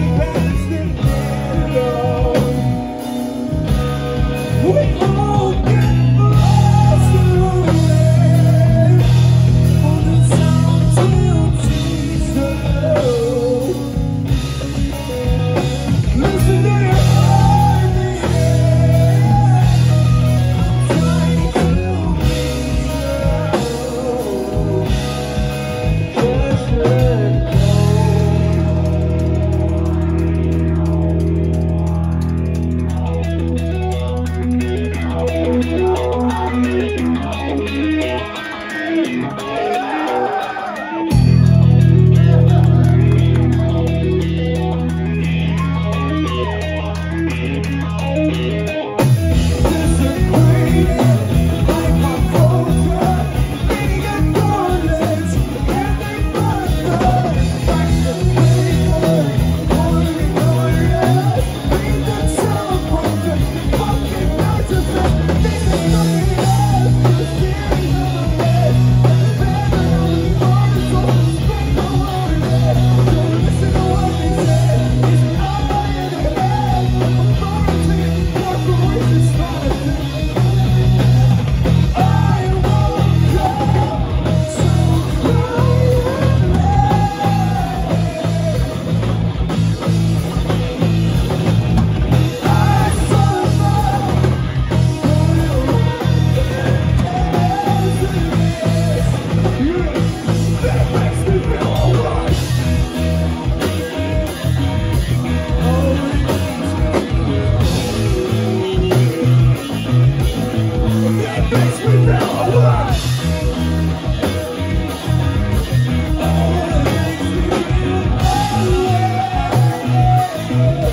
baby.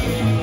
Thank you.